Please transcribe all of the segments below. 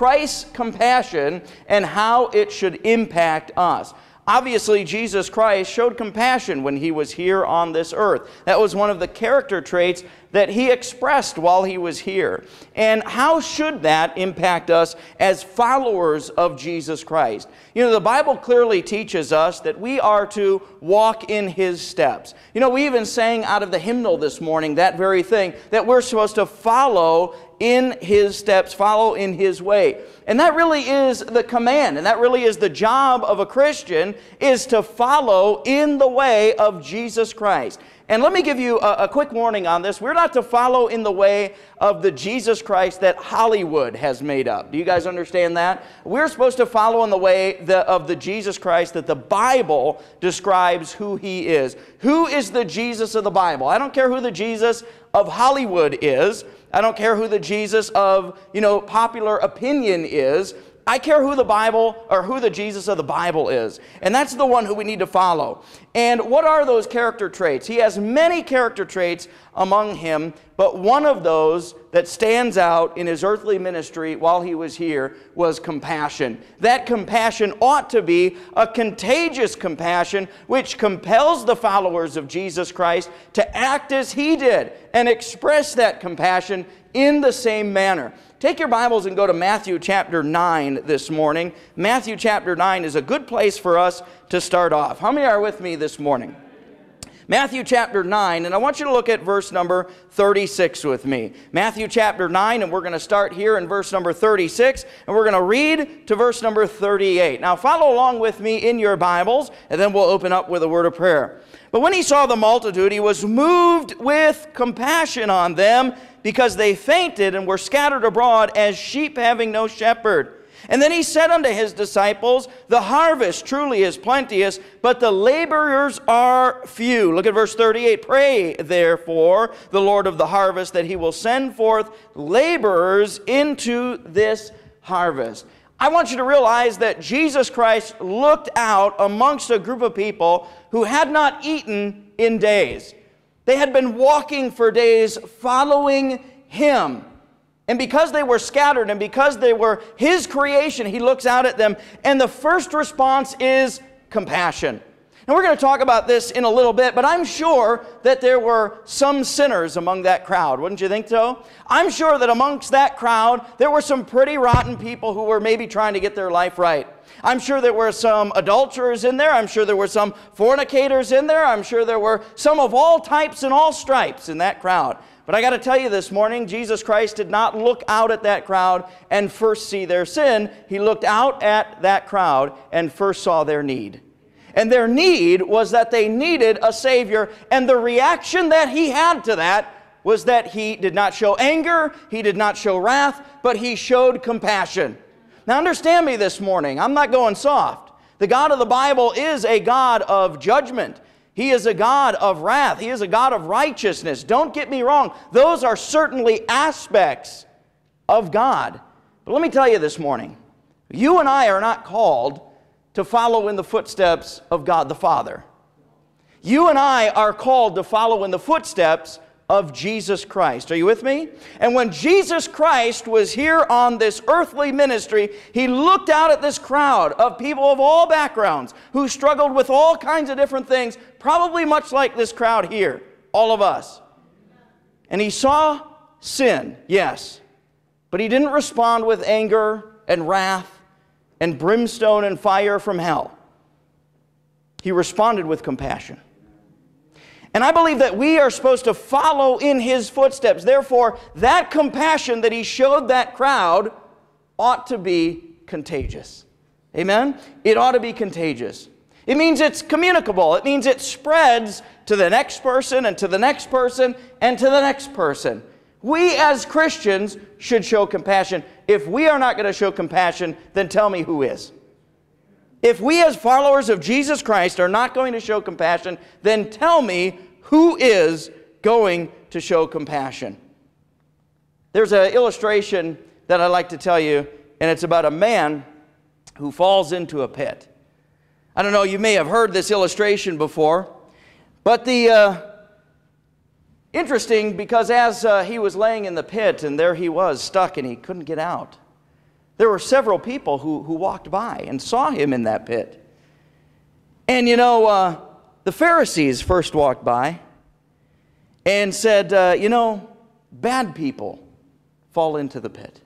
Christ's compassion and how it should impact us. Obviously, Jesus Christ showed compassion when he was here on this earth. That was one of the character traits that he expressed while he was here. And how should that impact us as followers of Jesus Christ? You know, the Bible clearly teaches us that we are to walk in his steps. You know, we even sang out of the hymnal this morning that very thing, that we're supposed to follow in his steps, follow in his way. And that really is the command, and that really is the job of a Christian is to follow in the way of Jesus Christ. And let me give you a, a, quick warning on this. We're not to follow in the way of the Jesus Christ that Hollywood has made up. Do you guys understand that? We're supposed to follow in the way the, of the Jesus Christ that the Bible describes who he is. Who is the Jesus of the Bible? I don't care who the Jesus of Hollywood is. I don't care who the Jesus of, you know, popular opinion is. I care who the Bible or who the Jesus of the Bible is. And that's the one who we need to follow. And what are those character traits? He has many character traits among him, but one of those that stands out in his earthly ministry while he was here was compassion. That compassion ought to be a contagious compassion which compels the followers of Jesus Christ to act as he did and express that compassion in the same manner. Take your Bibles and go to Matthew chapter 9 this morning. Matthew chapter 9 is a good place for us to start off. How many are with me this morning? Matthew chapter 9, and I want you to look at verse number 36 with me. Matthew chapter 9, and we're going to start here in verse number 36, and we're going to read to verse number 38. Now, follow along with me in your Bibles, and then we'll open up with a word of prayer. But when he saw the multitude, he was moved with compassion on them because they fainted and were scattered abroad as sheep having no shepherd. And then he said unto his disciples, The harvest truly is plenteous, but the laborers are few. Look at verse 38. Pray, therefore, the Lord of the harvest, that he will send forth laborers into this harvest. I want you to realize that Jesus Christ looked out amongst a group of people who had not eaten in days. They had been walking for days following him. And because they were scattered and because they were his creation, he looks out at them, and the first response is compassion. And we're going to talk about this in a little bit, but I'm sure that there were some sinners among that crowd. Wouldn't you think so? I'm sure that amongst that crowd, there were some pretty rotten people who were maybe trying to get their life right. I'm sure there were some adulterers in there. I'm sure there were some fornicators in there. I'm sure there were some of all types and all stripes in that crowd. But I got to tell you this morning, Jesus Christ did not look out at that crowd and first see their sin. He looked out at that crowd and first saw their need. And their need was that they needed a Savior. And the reaction that he had to that was that he did not show anger, he did not show wrath, but he showed compassion. Now, understand me this morning. I'm not going soft. The God of the Bible is a God of judgment. He is a God of wrath. He is a God of righteousness. Don't get me wrong. Those are certainly aspects of God. But let me tell you this morning you and I are not called to follow in the footsteps of God the Father. You and I are called to follow in the footsteps of Jesus Christ. Are you with me? And when Jesus Christ was here on this earthly ministry, he looked out at this crowd of people of all backgrounds who struggled with all kinds of different things, probably much like this crowd here, all of us. And he saw sin, yes, but he didn't respond with anger and wrath and brimstone and fire from hell. He responded with compassion. And I believe that we are supposed to follow in his footsteps. Therefore, that compassion that he showed that crowd ought to be contagious. Amen? It ought to be contagious. It means it's communicable. It means it spreads to the next person and to the next person and to the next person. We as Christians should show compassion. If we are not going to show compassion, then tell me who is. If we, as followers of Jesus Christ, are not going to show compassion, then tell me who is going to show compassion. There's an illustration that I'd like to tell you, and it's about a man who falls into a pit. I don't know, you may have heard this illustration before, but the uh, interesting because as uh, he was laying in the pit and there he was stuck and he couldn't get out there were several people who, who walked by and saw him in that pit. And you know, uh, the Pharisees first walked by and said, uh, You know, bad people fall into the pit.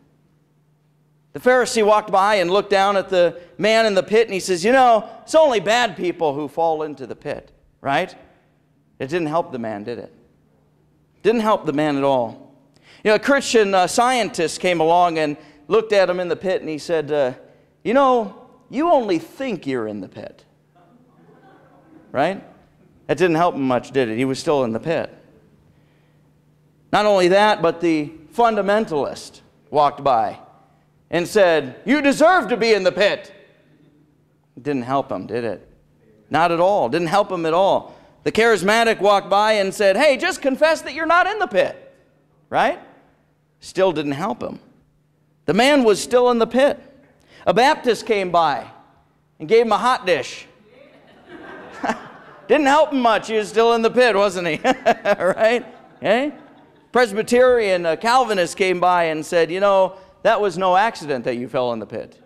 The Pharisee walked by and looked down at the man in the pit and he says, You know, it's only bad people who fall into the pit, right? It didn't help the man, did it? Didn't help the man at all. You know, a Christian uh, scientist came along and looked at him in the pit and he said, uh, You know, you only think you're in the pit. Right? That didn't help him much, did it? He was still in the pit. Not only that, but the fundamentalist walked by and said, You deserve to be in the pit. It didn't help him, did it? Not at all. Didn't help him at all. The charismatic walked by and said, Hey, just confess that you're not in the pit. Right? Still didn't help him. The man was still in the pit. A Baptist came by and gave him a hot dish. didn't help him much. He was still in the pit, wasn't he? right? Okay? Presbyterian uh, Calvinist came by and said, You know, that was no accident that you fell in the pit,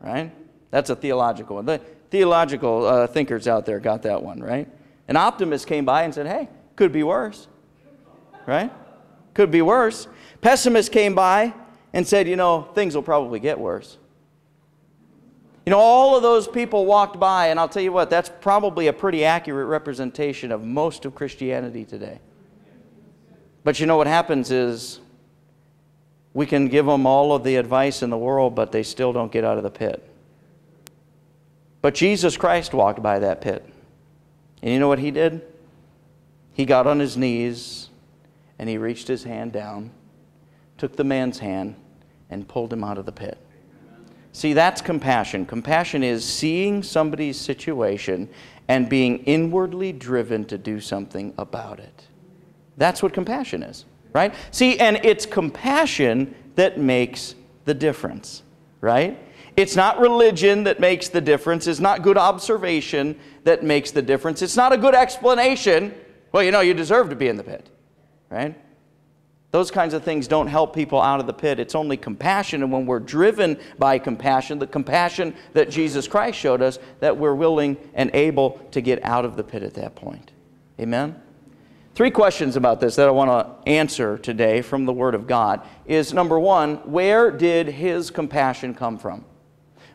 right? That's a theological one. The theological uh, thinkers out there got that one, right? An optimist came by and said, hey, could be worse, right? Could be worse. Pessimist came by and said, you know, things will probably get worse. You know, all of those people walked by, and I'll tell you what, that's probably a pretty accurate representation of most of Christianity today. But you know what happens is we can give them all of the advice in the world, but they still don't get out of the pit. But Jesus Christ walked by that pit. And you know what he did? He got on his knees and he reached his hand down, took the man's hand, and pulled him out of the pit. See, that's compassion. Compassion is seeing somebody's situation and being inwardly driven to do something about it. That's what compassion is right? See, and it's compassion that makes the difference, right? It's not religion that makes the difference. It's not good observation that makes the difference. It's not a good explanation. Well, you know, you deserve to be in the pit, right? Those kinds of things don't help people out of the pit. It's only compassion. And when we're driven by compassion, the compassion that Jesus Christ showed us, that we're willing and able to get out of the pit at that point. Amen? Three questions about this that I want to answer today from the Word of God is number one, where did His compassion come from?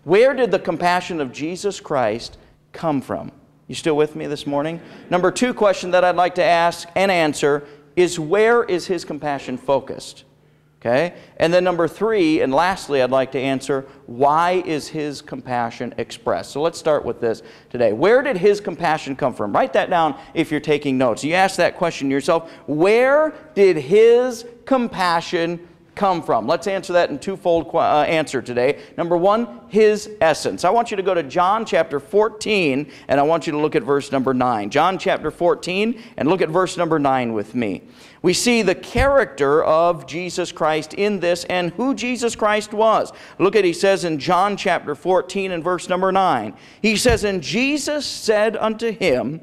Where did the compassion of Jesus Christ come from? You still with me this morning? Number two question that I'd like to ask and answer is where is His compassion focused? Okay? And then number three, and lastly, I'd like to answer why is his compassion expressed? So let's start with this today. Where did his compassion come from? Write that down if you're taking notes. You ask that question yourself. Where did his compassion come from? Let's answer that in twofold uh, answer today. Number one, his essence. I want you to go to John chapter 14, and I want you to look at verse number 9. John chapter 14, and look at verse number 9 with me. We see the character of Jesus Christ in this and who Jesus Christ was. Look at he says in John chapter 14 and verse number 9. He says, And Jesus said unto him,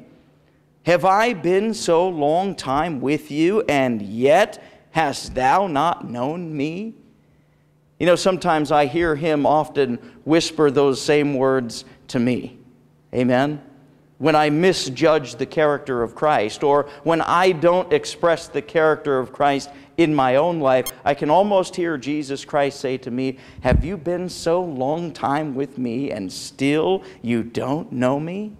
Have I been so long time with you, and yet Hast thou not known me? You know, sometimes I hear him often whisper those same words to me. Amen? When I misjudge the character of Christ, or when I don't express the character of Christ in my own life, I can almost hear Jesus Christ say to me, Have you been so long time with me, and still you don't know me?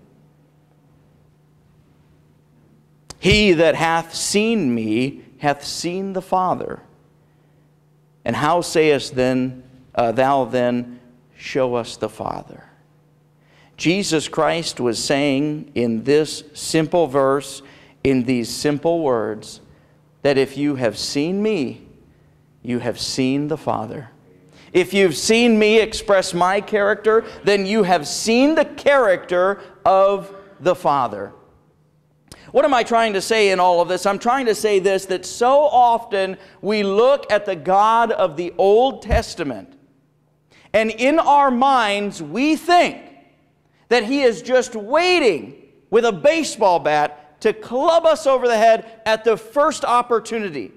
He that hath seen me hath seen the Father. And how sayest then, uh, thou then, show us the Father? Jesus Christ was saying in this simple verse, in these simple words, that if you have seen me, you have seen the Father. If you've seen me express my character, then you have seen the character of the Father. What am I trying to say in all of this? I'm trying to say this that so often we look at the God of the Old Testament, and in our minds we think that He is just waiting with a baseball bat to club us over the head at the first opportunity.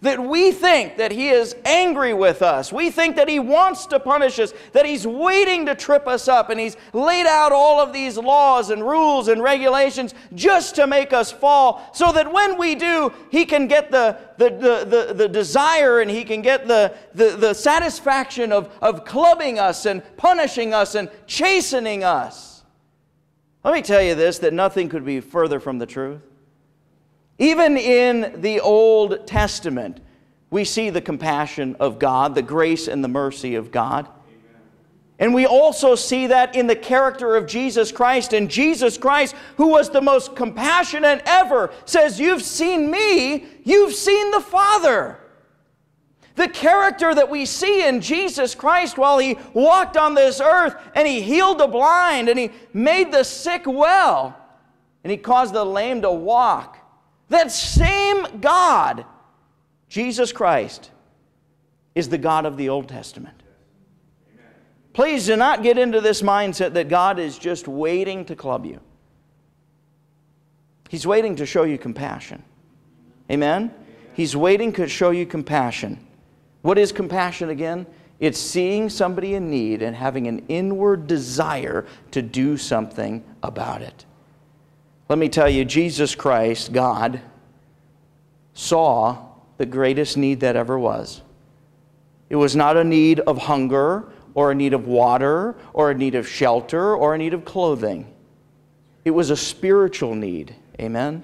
That we think that He is angry with us. We think that He wants to punish us, that He's waiting to trip us up, and He's laid out all of these laws and rules and regulations just to make us fall, so that when we do, He can get the, the, the, the, the desire and He can get the, the, the satisfaction of, of clubbing us and punishing us and chastening us. Let me tell you this that nothing could be further from the truth. Even in the Old Testament, we see the compassion of God, the grace and the mercy of God. And we also see that in the character of Jesus Christ. And Jesus Christ, who was the most compassionate ever, says, You've seen me, you've seen the Father. The character that we see in Jesus Christ while he walked on this earth and he healed the blind and he made the sick well and he caused the lame to walk that same God, Jesus Christ, is the God of the Old Testament. Please do not get into this mindset that God is just waiting to club you. He's waiting to show you compassion. Amen? He's waiting to show you compassion. What is compassion again? It's seeing somebody in need and having an inward desire to do something about it. Let me tell you, Jesus Christ, God, saw the greatest need that ever was. It was not a need of hunger or a need of water or a need of shelter or a need of clothing. It was a spiritual need. Amen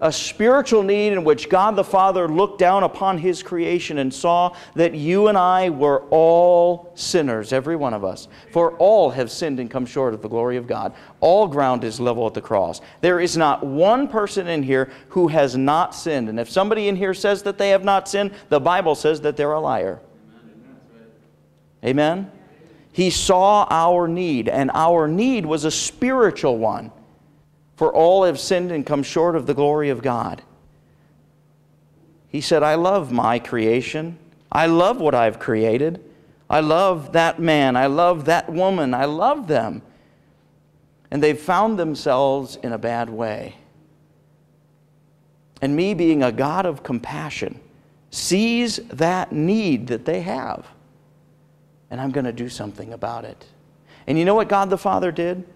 a spiritual need in which God the Father looked down upon His creation and saw that you and I were all sinners, every one of us. For all have sinned and come short of the glory of God. All ground is level at the cross. There is not one person in here who has not sinned. And if somebody in here says that they have not sinned, the Bible says that they're a liar. Amen? He saw our need, and our need was a spiritual one. For all have sinned and come short of the glory of God. He said, I love my creation. I love what I've created. I love that man. I love that woman. I love them. And they've found themselves in a bad way. And me, being a God of compassion, sees that need that they have. And I'm going to do something about it. And you know what God the Father did?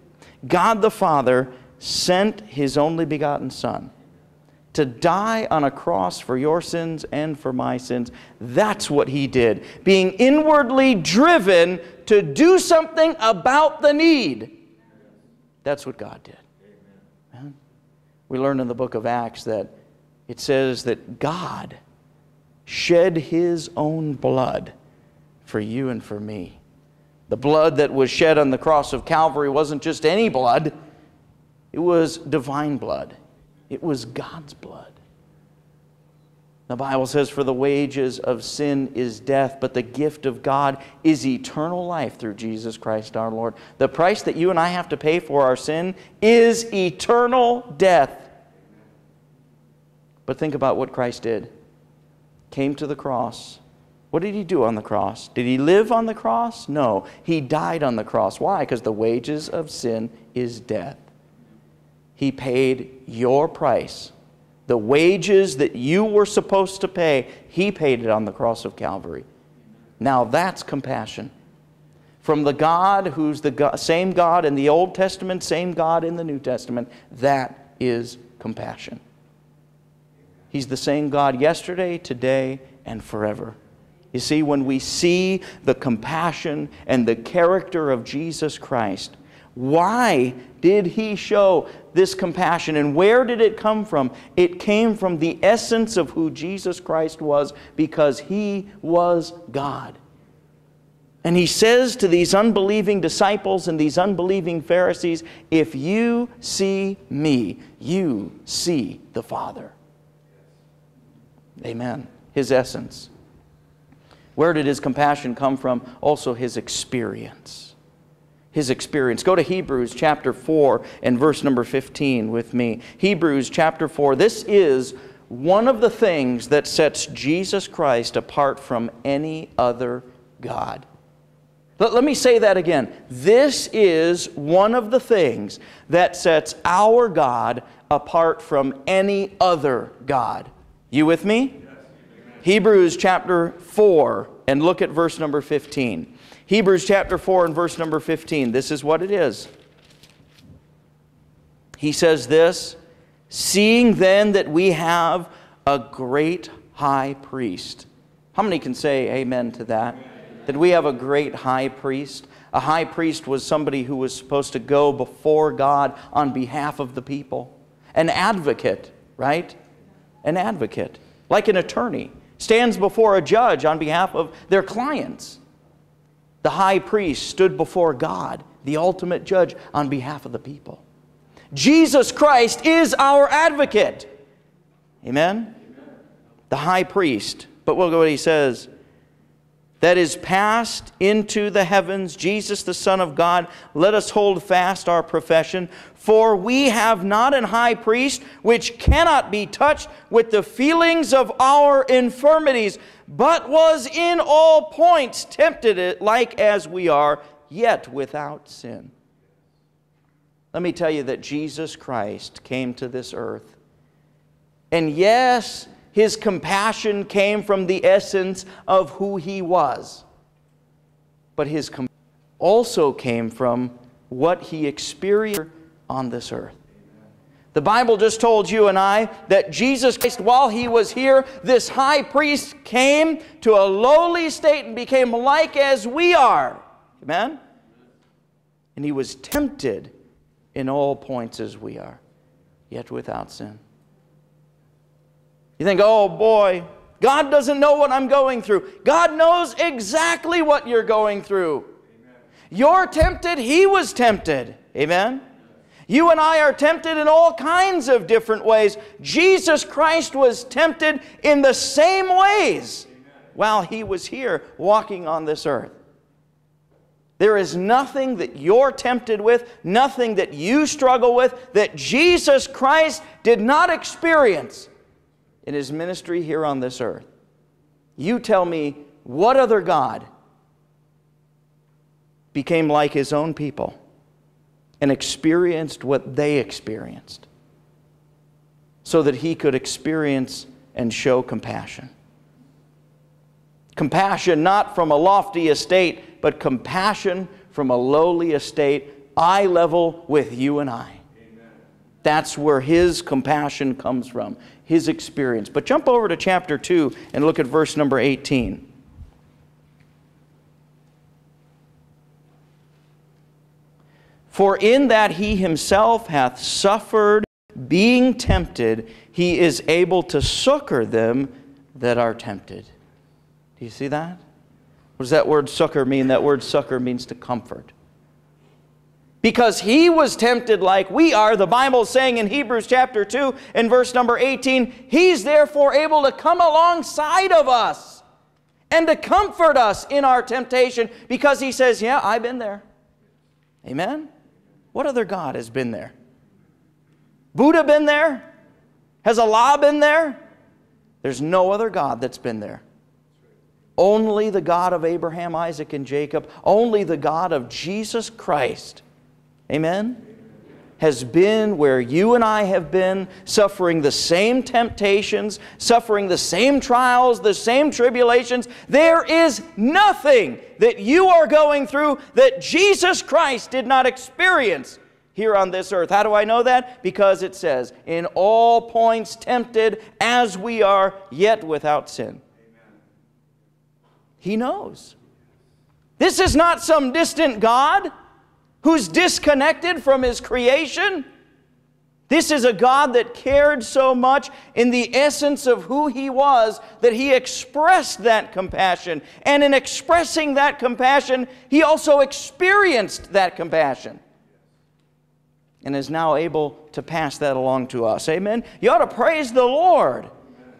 God the Father sent his only begotten Son to die on a cross for your sins and for my sins. That's what he did, being inwardly driven to do something about the need. That's what God did. Amen. We learn in the book of Acts that it says that God shed his own blood for you and for me. The blood that was shed on the cross of Calvary wasn't just any blood. It was divine blood, it was God's blood. The Bible says, For the wages of sin is death, but the gift of God is eternal life through Jesus Christ our Lord. The price that you and I have to pay for our sin is eternal death. But think about what Christ did. Came to the cross. What did he do on the cross? Did he live on the cross? No. He died on the cross. Why? Because the wages of sin is death. He paid your price. The wages that you were supposed to pay, He paid it on the cross of Calvary. Now that's compassion. From the God who's the God, same God in the Old Testament, same God in the New Testament, that is compassion. He's the same God yesterday, today, and forever. You see, when we see the compassion and the character of Jesus Christ, why did he show this compassion and where did it come from? It came from the essence of who Jesus Christ was because he was God. And he says to these unbelieving disciples and these unbelieving Pharisees, If you see me, you see the Father. Amen. His essence. Where did his compassion come from? Also, his experience his experience. Go to Hebrews chapter 4 and verse number 15 with me. Hebrews chapter 4. This is one of the things that sets Jesus Christ apart from any other God. Let, let me say that again. This is one of the things that sets our God apart from any other God. You with me? Hebrews chapter 4 and look at verse number 15. Hebrews chapter 4 and verse number 15. This is what it is. He says this Seeing then that we have a great high priest. How many can say amen to that? That we have a great high priest. A high priest was somebody who was supposed to go before God on behalf of the people. An advocate, right? An advocate, like an attorney, stands before a judge on behalf of their clients. The high priest stood before God, the ultimate judge, on behalf of the people. Jesus Christ is our advocate. Amen? The high priest. But look at what he says that is passed into the heavens, Jesus, the Son of God, let us hold fast our profession. For we have not an high priest which cannot be touched with the feelings of our infirmities, but was in all points tempted eh, like as we are, yet without sin. Let me tell you that Jesus Christ came to this earth. And yes, his compassion came from the essence of who he was. But his compassion also came from what he experienced on this earth. The Bible just told you and I that Jesus Christ, while he was here, this high priest came to a lowly state and became like as we are. Amen? And he was tempted in all points as we are, yet without sin. You think, oh boy, God doesn't know what I'm going through. God knows exactly what you're going through. Amen. You're tempted, He was tempted. Amen? You and I are tempted in all kinds of different ways. Jesus Christ was tempted in the same ways Amen. while He was here walking on this earth. There is nothing that you're tempted with, nothing that you struggle with, that Jesus Christ did not experience in his ministry here on this earth. You tell me what other God became like his own people and experienced what they experienced so that he could experience and show compassion. Compassion not from a lofty estate but compassion from a lowly estate, eye level with you and I. That's where his compassion comes from, his experience. But jump over to chapter 2 and look at verse number 18. For in that he himself hath suffered, being tempted, he is able to succor them that are tempted. Do you see that? What does that word succor mean? That word succor means to comfort. Because he was tempted like we are, the Bible is saying in Hebrews chapter 2 and verse number 18, he's therefore able to come alongside of us and to comfort us in our temptation because he says, Yeah, I've been there. Amen? What other God has been there? Buddha been there? Has Allah been there? There's no other God that's been there. Only the God of Abraham, Isaac, and Jacob, only the God of Jesus Christ, amen, has been where you and I have been, suffering the same temptations, suffering the same trials, the same tribulations. There is nothing that you are going through that Jesus Christ did not experience here on this earth. How do I know that? Because it says, in all points tempted as we are, yet without sin. Amen. He knows. This is not some distant God who's disconnected from His creation. This is a God that cared so much in the essence of who He was that He expressed that compassion. And in expressing that compassion, He also experienced that compassion and is now able to pass that along to us. Amen? You ought to praise the Lord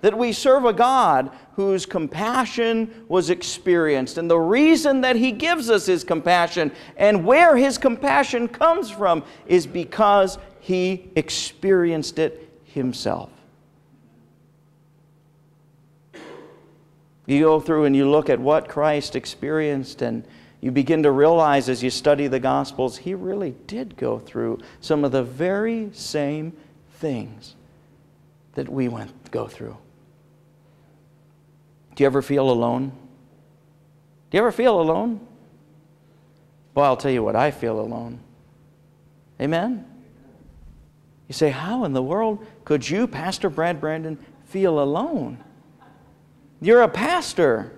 that we serve a God whose compassion was experienced. And the reason that He gives us His compassion and where His compassion comes from is because He experienced it Himself. You go through and you look at what Christ experienced, and you begin to realize as you study the Gospels, He really did go through some of the very same things that we went go through. Do you ever feel alone? Do you ever feel alone? Well, I'll tell you what, I feel alone. Amen? You say, How in the world could you, Pastor Brad Brandon, feel alone? You're a pastor.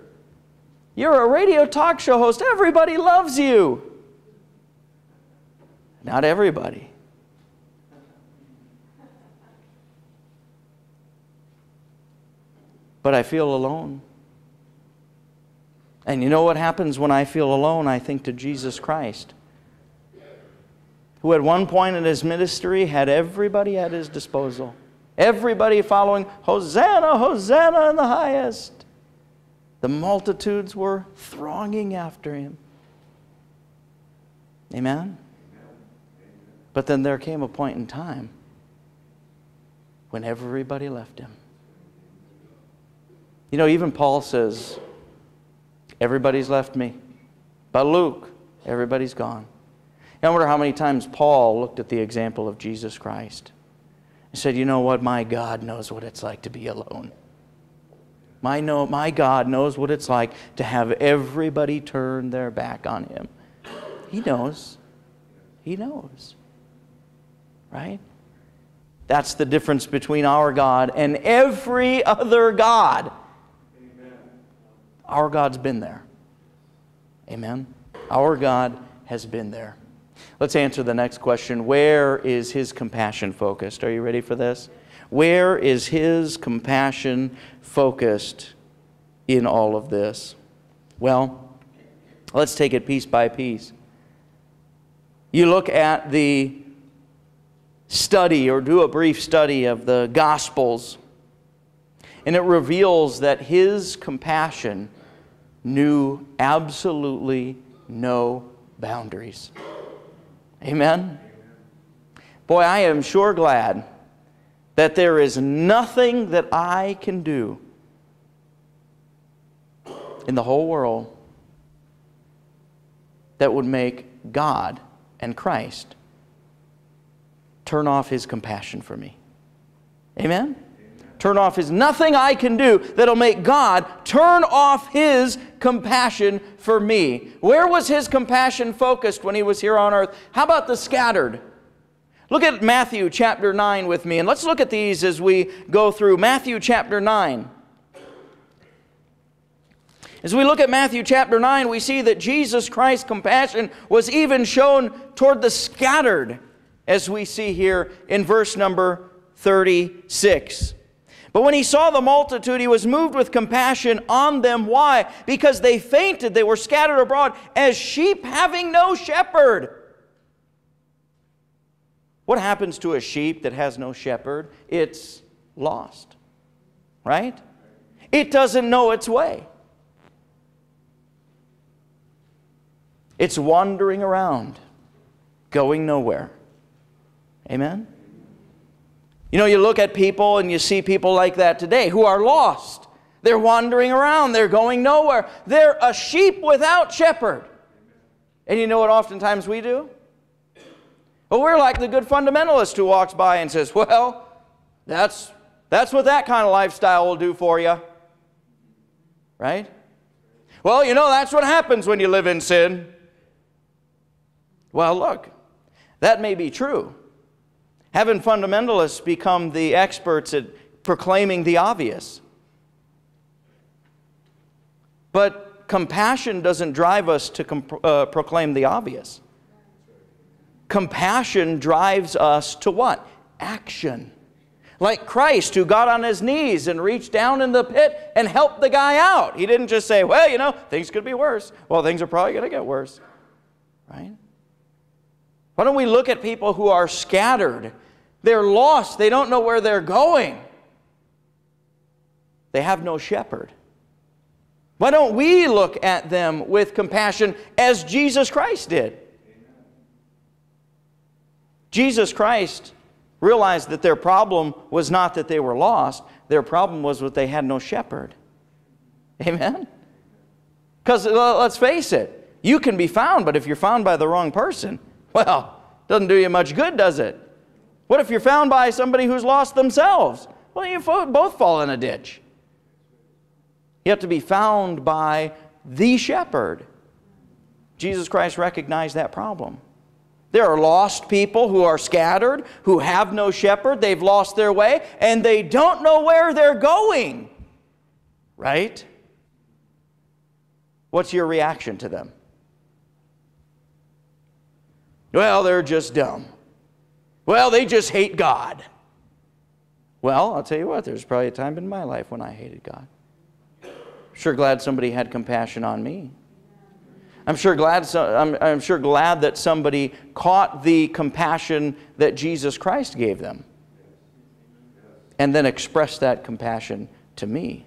You're a radio talk show host. Everybody loves you. Not everybody. But I feel alone. And you know what happens when I feel alone? I think to Jesus Christ, who at one point in his ministry had everybody at his disposal. Everybody following, Hosanna, Hosanna in the highest. The multitudes were thronging after him. Amen? But then there came a point in time when everybody left him. You know, even Paul says, Everybody's left me. But Luke, everybody's gone. I wonder how many times Paul looked at the example of Jesus Christ and said, You know what? My God knows what it's like to be alone. My, my God knows what it's like to have everybody turn their back on him. He knows. He knows. Right? That's the difference between our God and every other God. Our God's been there. Amen. Our God has been there. Let's answer the next question. Where is his compassion focused? Are you ready for this? Where is his compassion focused in all of this? Well, let's take it piece by piece. You look at the study or do a brief study of the Gospels, and it reveals that his compassion knew absolutely no boundaries. Amen? Boy, I am sure glad that there is nothing that I can do in the whole world that would make God and Christ turn off his compassion for me. Amen? Turn off his nothing I can do that'll make God turn off his compassion for me. Where was his compassion focused when he was here on earth? How about the scattered? Look at Matthew chapter 9 with me, and let's look at these as we go through. Matthew chapter 9. As we look at Matthew chapter 9, we see that Jesus Christ's compassion was even shown toward the scattered, as we see here in verse number 36. But when he saw the multitude, he was moved with compassion on them. Why? Because they fainted, they were scattered abroad as sheep having no shepherd. What happens to a sheep that has no shepherd? It's lost, right? It doesn't know its way. It's wandering around, going nowhere. Amen? You know, you look at people and you see people like that today who are lost. They're wandering around, they're going nowhere. They're a sheep without shepherd. And you know what oftentimes we do? Well, we're like the good fundamentalist who walks by and says, Well, that's, that's what that kind of lifestyle will do for you. Right? Well, you know, that's what happens when you live in sin. Well, look, that may be true. Haven't fundamentalists become the experts at proclaiming the obvious? But compassion doesn't drive us to uh, proclaim the obvious. Compassion drives us to what? Action. Like Christ, who got on his knees and reached down in the pit and helped the guy out. He didn't just say, well, you know, things could be worse. Well, things are probably going to get worse. Right? Why don't we look at people who are scattered? They're lost. They don't know where they're going. They have no shepherd. Why don't we look at them with compassion as Jesus Christ did? Jesus Christ realized that their problem was not that they were lost, their problem was that they had no shepherd. Amen? Because let's face it, you can be found, but if you're found by the wrong person, well, doesn't do you much good, does it? What if you're found by somebody who's lost themselves? Well, you both fall in a ditch. You have to be found by the shepherd. Jesus Christ recognized that problem. There are lost people who are scattered, who have no shepherd, they've lost their way, and they don't know where they're going. Right? What's your reaction to them? Well, they're just dumb. Well, they just hate God. Well, I'll tell you what, there's probably a time in my life when I hated God. Sure glad somebody had compassion on me. I'm sure glad, I'm, I'm sure glad that somebody caught the compassion that Jesus Christ gave them and then expressed that compassion to me.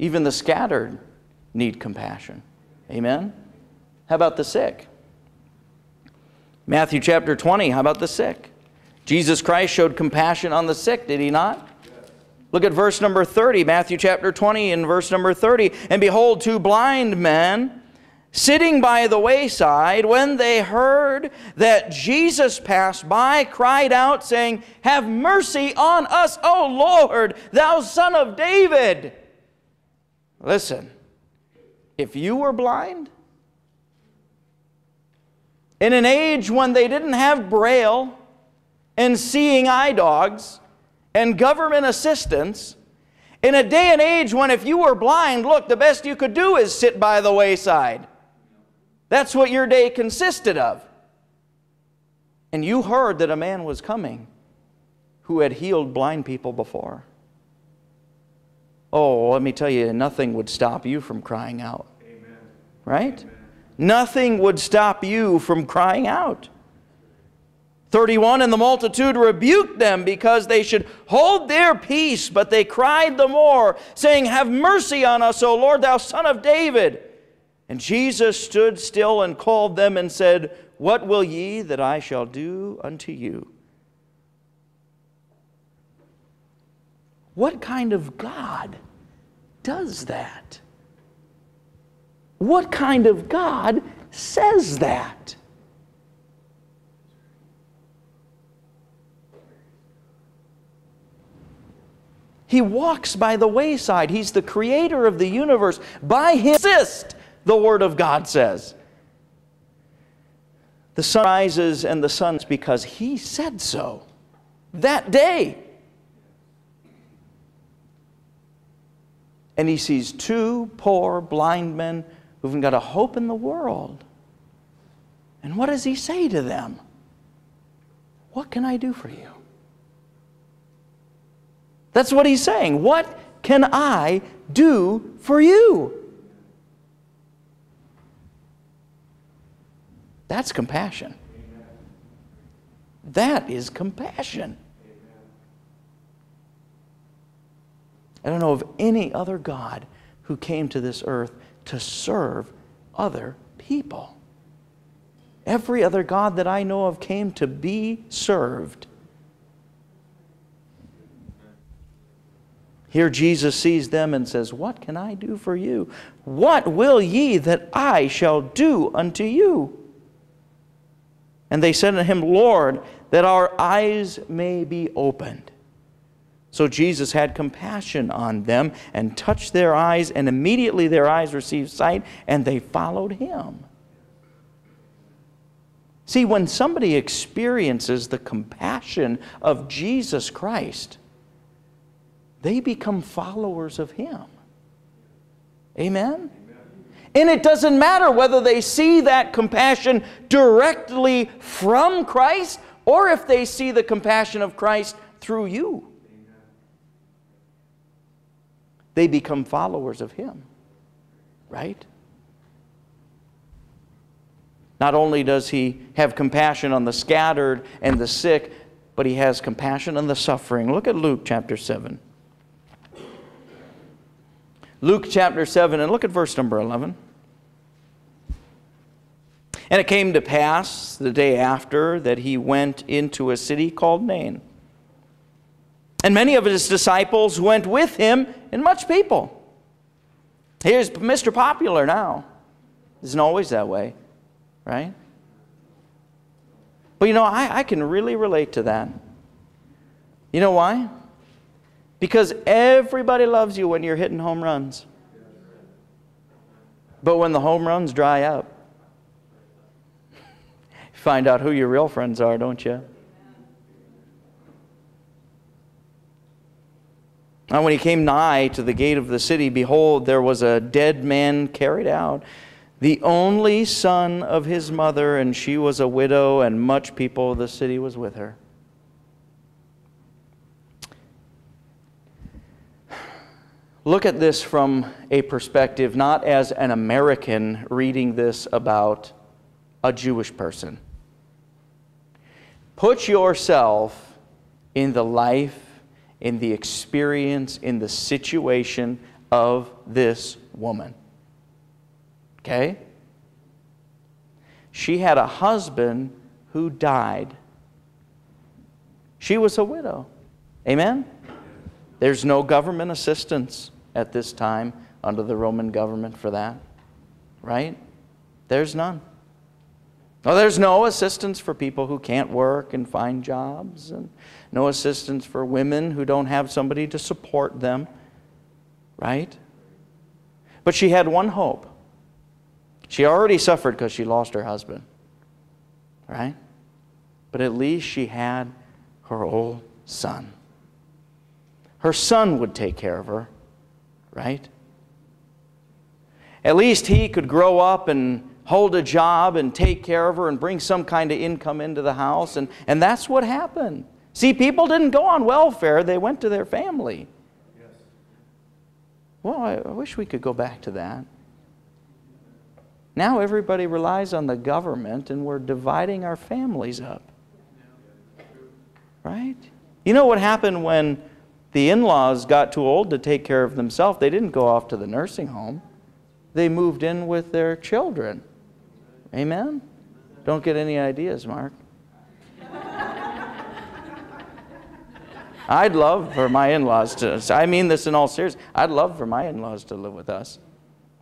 Even the scattered need compassion. Amen? How about the sick? Matthew chapter 20, how about the sick? Jesus Christ showed compassion on the sick, did he not? Look at verse number 30, Matthew chapter 20 and verse number 30. And behold, two blind men sitting by the wayside, when they heard that Jesus passed by, cried out, saying, Have mercy on us, O Lord, thou son of David. Listen, if you were blind, in an age when they didn't have braille and seeing eye dogs and government assistance, in a day and age when if you were blind, look, the best you could do is sit by the wayside. That's what your day consisted of. And you heard that a man was coming who had healed blind people before. Oh, let me tell you, nothing would stop you from crying out. Amen. Right? Amen. Nothing would stop you from crying out. 31 And the multitude rebuked them because they should hold their peace, but they cried the more, saying, Have mercy on us, O Lord, thou son of David. And Jesus stood still and called them and said, What will ye that I shall do unto you? What kind of God does that? What kind of God says that? He walks by the wayside. He's the creator of the universe. By him exist, the Word of God says. The sun rises and the sun's because he said so that day. And he sees two poor blind men who haven't got a hope in the world. And what does he say to them? What can I do for you? That's what he's saying. What can I do for you? That's compassion. That is compassion. I don't know of any other God who came to this earth to serve other people. Every other God that I know of came to be served. Here Jesus sees them and says, What can I do for you? What will ye that I shall do unto you? And they said unto him, Lord, that our eyes may be opened. So Jesus had compassion on them and touched their eyes, and immediately their eyes received sight, and they followed him. See, when somebody experiences the compassion of Jesus Christ, they become followers of him. Amen? And it doesn't matter whether they see that compassion directly from Christ or if they see the compassion of Christ through you they become followers of Him. Right? Not only does He have compassion on the scattered and the sick, but He has compassion on the suffering. Look at Luke chapter 7. Luke chapter 7, and look at verse number 11. And it came to pass the day after that he went into a city called Nain. And many of his disciples went with him, and much people. Here's Mr. Popular now. Isn't always that way, right? But you know, I, I can really relate to that. You know why? Because everybody loves you when you're hitting home runs. But when the home runs dry up, you find out who your real friends are, don't you? And when he came nigh to the gate of the city, behold, there was a dead man carried out, the only son of his mother, and she was a widow, and much people of the city was with her. Look at this from a perspective not as an American reading this about a Jewish person. Put yourself in the life in the experience, in the situation of this woman. Okay? She had a husband who died. She was a widow. Amen? There's no government assistance at this time under the Roman government for that. Right? There's none. Well, there's no assistance for people who can't work and find jobs, and no assistance for women who don't have somebody to support them, right? But she had one hope. She already suffered because she lost her husband, right? But at least she had her old son. Her son would take care of her, right? At least he could grow up and hold a job and take care of her and bring some kind of income into the house. And, and that's what happened. See, people didn't go on welfare, they went to their family. Well, I, I wish we could go back to that. Now everybody relies on the government and we're dividing our families up. Right? You know what happened when the in laws got too old to take care of themselves? They didn't go off to the nursing home, they moved in with their children. Amen? Don't get any ideas, Mark. I'd love for my in laws to, I mean this in all seriousness, I'd love for my in laws to live with us.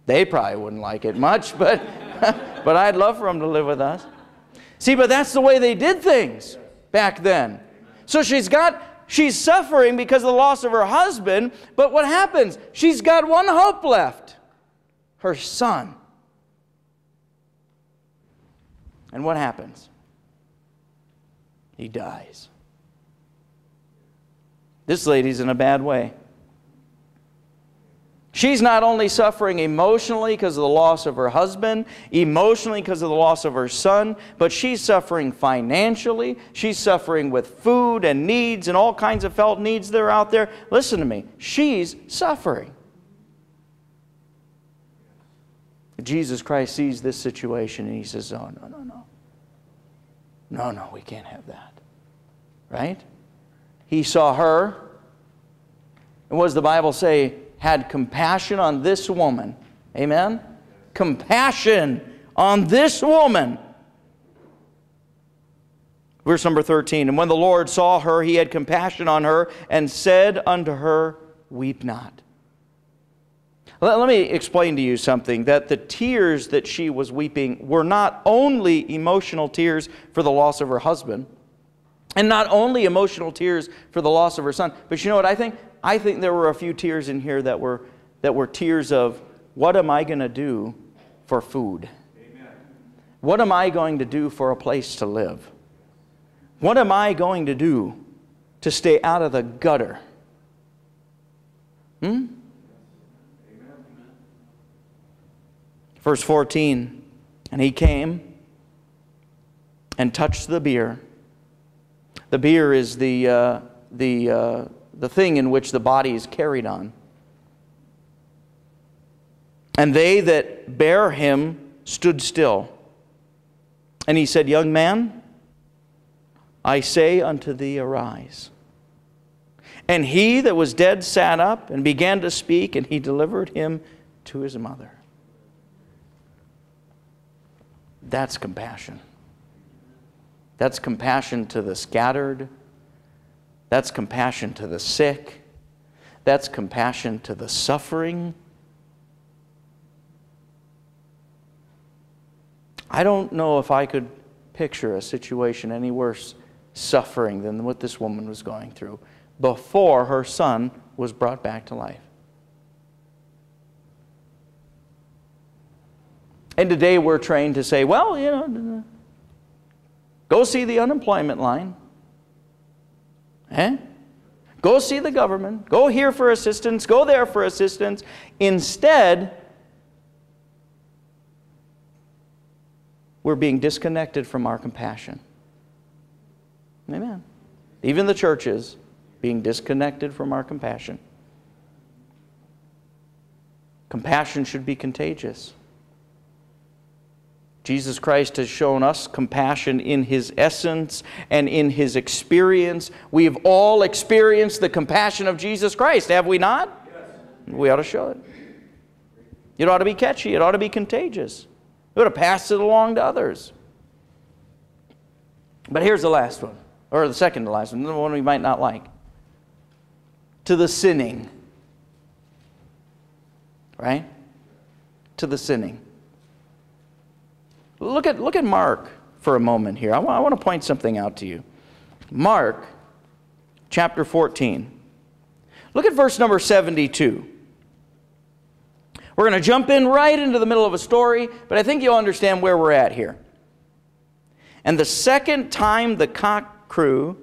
They probably wouldn't like it much, but, but I'd love for them to live with us. See, but that's the way they did things back then. So she's got, she's suffering because of the loss of her husband, but what happens? She's got one hope left her son. And what happens? He dies. This lady's in a bad way. She's not only suffering emotionally because of the loss of her husband, emotionally because of the loss of her son, but she's suffering financially. She's suffering with food and needs and all kinds of felt needs that are out there. Listen to me. She's suffering. Jesus Christ sees this situation and he says, Oh, no, no, no. No, no, we can't have that. Right? He saw her. And what does the Bible say? Had compassion on this woman. Amen? Compassion on this woman. Verse number 13. And when the Lord saw her, he had compassion on her and said unto her, Weep not. Let, me explain to you something that the tears that she was weeping were not only emotional tears for the loss of her husband, and not only emotional tears for the loss of her son, but you know what I think? I think there were a few tears in here that were, that were tears of, what am I going to do for food? Amen. What am I going to do for a place to live? What am I going to do to stay out of the gutter? Hmm? Verse 14, and he came and touched the bier. The bier is the, uh, the, uh, the thing in which the body is carried on. And they that bare him stood still. And he said, Young man, I say unto thee, arise. And he that was dead sat up and began to speak, and he delivered him to his mother. That's compassion. That's compassion to the scattered. That's compassion to the sick. That's compassion to the suffering. I don't know if I could picture a situation any worse suffering than what this woman was going through before her son was brought back to life. And today we're trained to say, well, you know, go see the unemployment line. Eh? Go see the government. Go here for assistance. Go there for assistance. Instead, we're being disconnected from our compassion. Amen. Even the churches being disconnected from our compassion. Compassion should be contagious. Jesus Christ has shown us compassion in his essence and in his experience. We have all experienced the compassion of Jesus Christ, have we not? Yes. We ought to show it. It ought to be catchy, it ought to be contagious. We ought to pass it along to others. But here's the last one, or the second to last one, the one we might not like. To the sinning. Right? To the sinning. Look at, look at Mark for a moment here. I I want to point something out to you. Mark chapter 14. Look at verse number 72. We're going to jump in right into the middle of a story, but I think you'll understand where we're at here. And the second time the cock crew,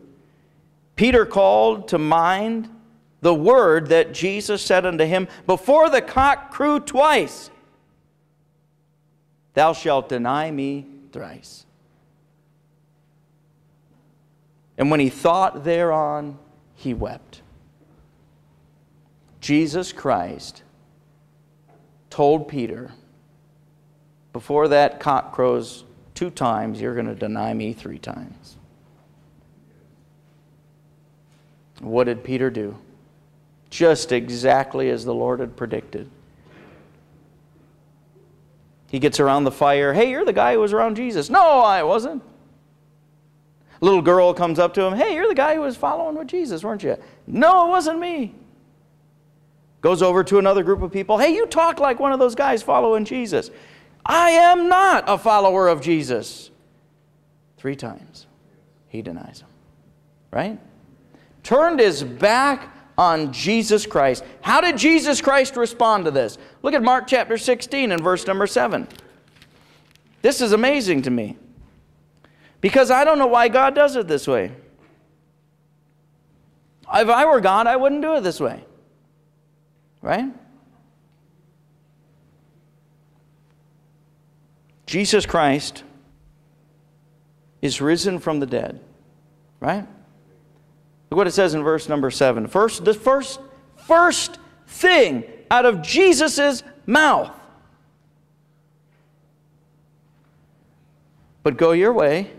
Peter called to mind the word that Jesus said unto him before the cock crew twice. Thou shalt deny me thrice. And when he thought thereon, he wept. Jesus Christ told Peter, Before that cock crows two times, you're going to deny me three times. What did Peter do? Just exactly as the Lord had predicted. He gets around the fire. Hey, you're the guy who was around Jesus. No, I wasn't. Little girl comes up to him. Hey, you're the guy who was following with Jesus, weren't you? No, it wasn't me. Goes over to another group of people. Hey, you talk like one of those guys following Jesus. I am not a follower of Jesus. Three times he denies him. Right? Turned his back on Jesus Christ. How did Jesus Christ respond to this? Look at Mark chapter 16 and verse number 7. This is amazing to me because I don't know why God does it this way. If I were God, I wouldn't do it this way. Right? Jesus Christ is risen from the dead. Right? Look what it says in verse number seven. First, the first, first thing out of Jesus' mouth. But go your way,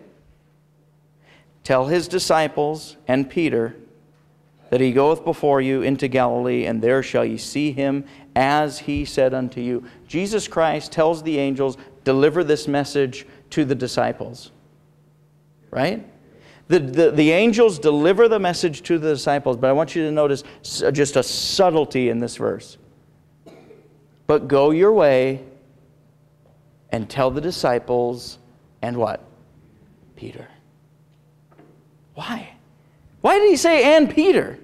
tell his disciples and Peter that he goeth before you into Galilee, and there shall ye see him as he said unto you. Jesus Christ tells the angels, deliver this message to the disciples. Right? The, the, the, angels deliver the message to the disciples, but I want you to notice just a subtlety in this verse. But go your way and tell the disciples and what? Peter. Why? Why did he say and Peter?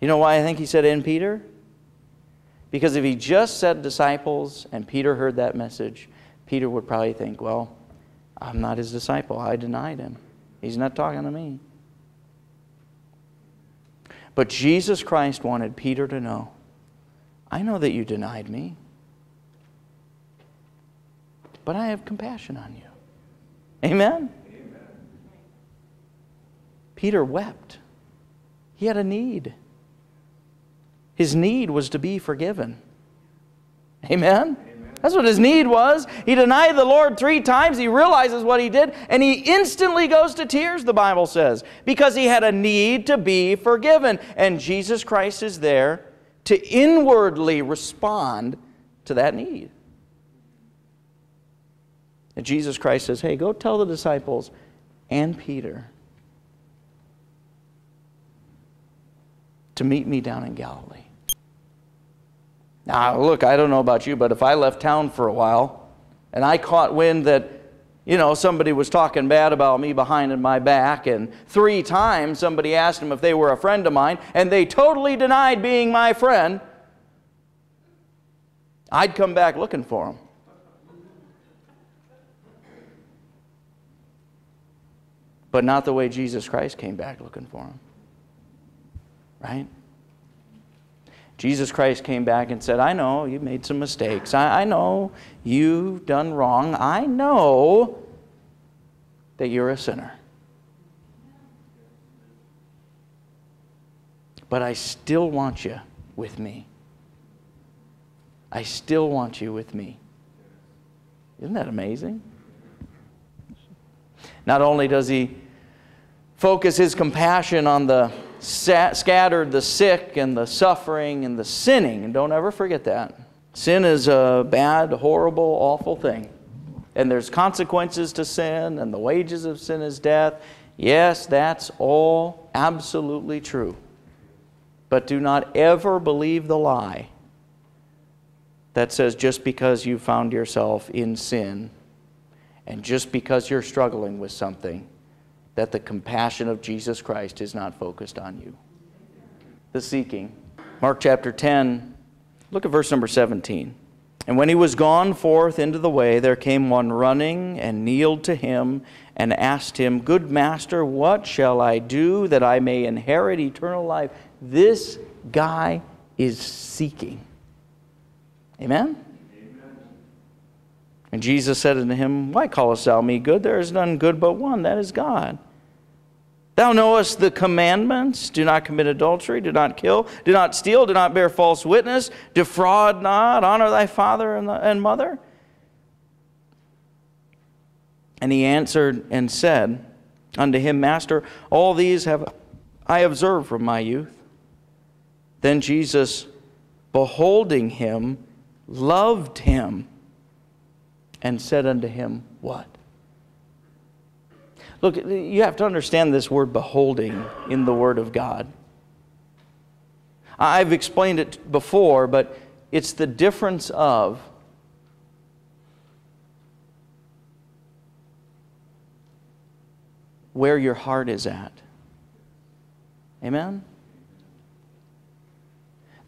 You know why I think he said and Peter? Because if he just said disciples and Peter heard that message, Peter would probably think, well, I'm not his disciple. I denied him. He's not talking to me. But Jesus Christ wanted Peter to know I know that you denied me, but I have compassion on you. Amen? Amen? Peter wept. He had a need. His need was to be forgiven. Amen? That's what his need was. He denied the Lord three times. He realizes what he did, and he instantly goes to tears, the Bible says, because he had a need to be forgiven. And Jesus Christ is there to inwardly respond to that need. And Jesus Christ says, Hey, go tell the disciples and Peter to meet me down in Galilee. Now, look, I don't know about you, but if I left town for a while and I caught wind that, you know, somebody was talking bad about me behind my back, and three times somebody asked them if they were a friend of mine, and they totally denied being my friend, I'd come back looking for them. But not the way Jesus Christ came back looking for them. Right? Jesus Christ came back and said, I know you made some mistakes. I, I know you've done wrong. I know that you're a sinner. But I still want you with me. I still want you with me. Isn't that amazing? Not only does he focus his compassion on the scattered, the sick, and the suffering, and the sinning, and don't ever forget that. Sin is a bad, horrible, awful thing. And there's consequences to sin, and the wages of sin is death. Yes, that's all absolutely true. But do not ever believe the lie that says just because you found yourself in sin and just because you're struggling with something, that the compassion of Jesus Christ is not focused on you. The seeking. Mark chapter 10, look at verse number 17. And when he was gone forth into the way, there came one running and kneeled to him and asked him, Good master, what shall I do that I may inherit eternal life? This guy is seeking. Amen? And Jesus said unto him, Why callest thou me good? There is none good but one, that is God. Thou knowest the commandments do not commit adultery, do not kill, do not steal, do not bear false witness, defraud not, honor thy father and, the, and mother. And he answered and said unto him, Master, all these have I observed from my youth. Then Jesus, beholding him, loved him and said unto him, What? Look, you have to understand this word beholding in the Word of God. I've explained it before, but it's the difference of where your heart is at. Amen?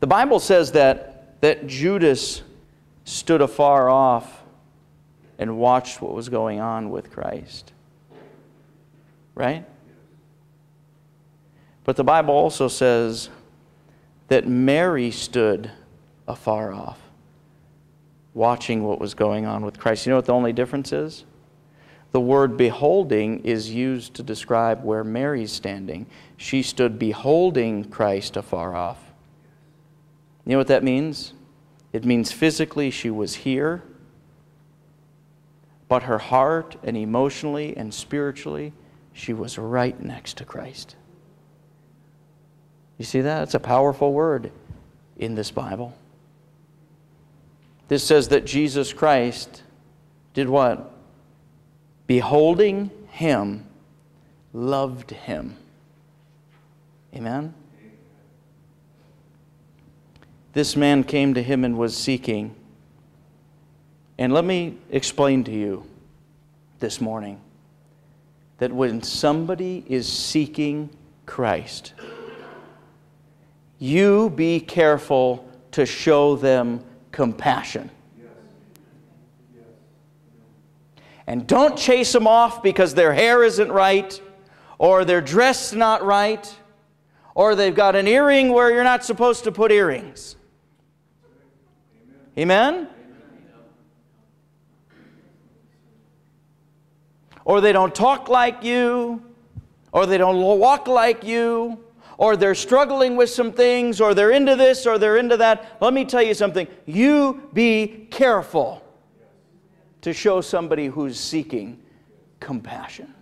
The Bible says that, that Judas stood afar off and watched what was going on with Christ. Right? But the Bible also says that Mary stood afar off, watching what was going on with Christ. You know what the only difference is? The word beholding is used to describe where Mary's standing. She stood beholding Christ afar off. You know what that means? It means physically she was here, but her heart and emotionally and spiritually, she was right next to Christ. You see that? It's a powerful word in this Bible. This says that Jesus Christ did what? Beholding him, loved him. Amen? This man came to him and was seeking and let me explain to you this morning that when somebody is seeking Christ, you be careful to show them compassion. And don't chase them off because their hair isn't right, or their dress not right, or they've got an earring where you're not supposed to put earrings. Amen? Or they don't talk like you, or they don't walk like you, or they're struggling with some things, or they're into this, or they're into that. Let me tell you something. You be careful to show somebody who's seeking compassion.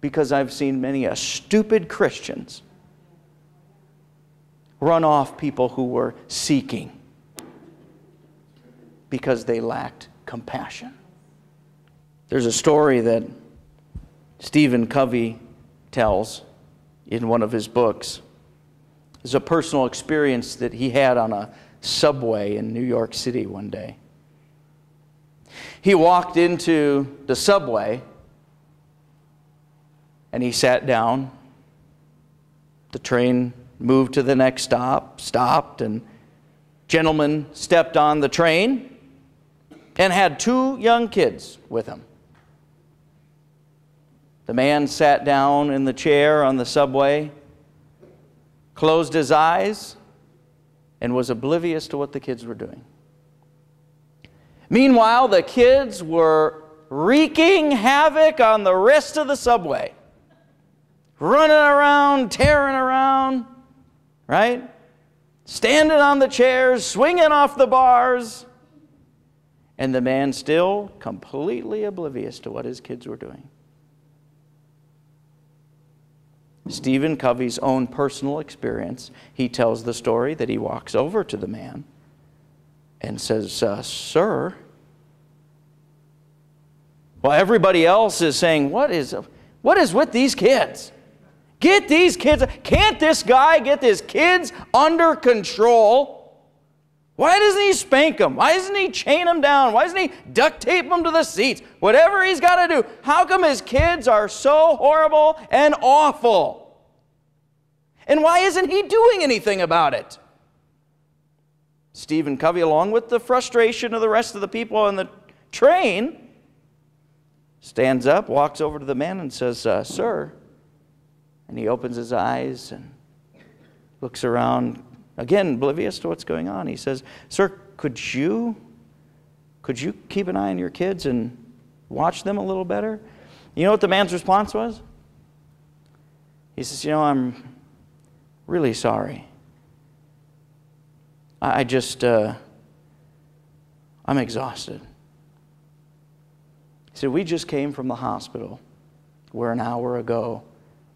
Because I've seen many a stupid Christians run off people who were seeking because they lacked compassion. There's a story that Stephen Covey tells in one of his books. It's a personal experience that he had on a subway in New York City one day. He walked into the subway and he sat down. The train moved to the next stop, stopped, and gentleman stepped on the train and had two young kids with him. The man sat down in the chair on the subway, closed his eyes, and was oblivious to what the kids were doing. Meanwhile, the kids were wreaking havoc on the rest of the subway, running around, tearing around, right? Standing on the chairs, swinging off the bars, and the man still completely oblivious to what his kids were doing. Stephen Covey's own personal experience, he tells the story that he walks over to the man and says, uh, Sir, well, everybody else is saying, what is, what is with these kids? Get these kids. Can't this guy get his kids under control? Why doesn't he spank them? Why doesn't he chain them down? Why doesn't he duct tape them to the seats? Whatever he's got to do. How come his kids are so horrible and awful? And why isn't he doing anything about it? Stephen Covey, along with the frustration of the rest of the people on the train, stands up, walks over to the man, and says, uh, Sir. And he opens his eyes and looks around, again, oblivious to what's going on. He says, Sir, could you, could you keep an eye on your kids and watch them a little better? You know what the man's response was? He says, You know, I'm really sorry. I just, uh, I'm exhausted. He said, We just came from the hospital where an hour ago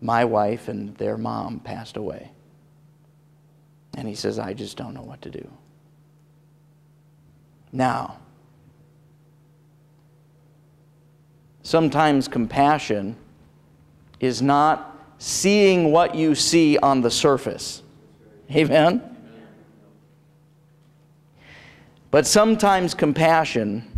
my wife and their mom passed away. And he says, I just don't know what to do. Now, sometimes compassion is not seeing what you see on the surface. Amen? But sometimes compassion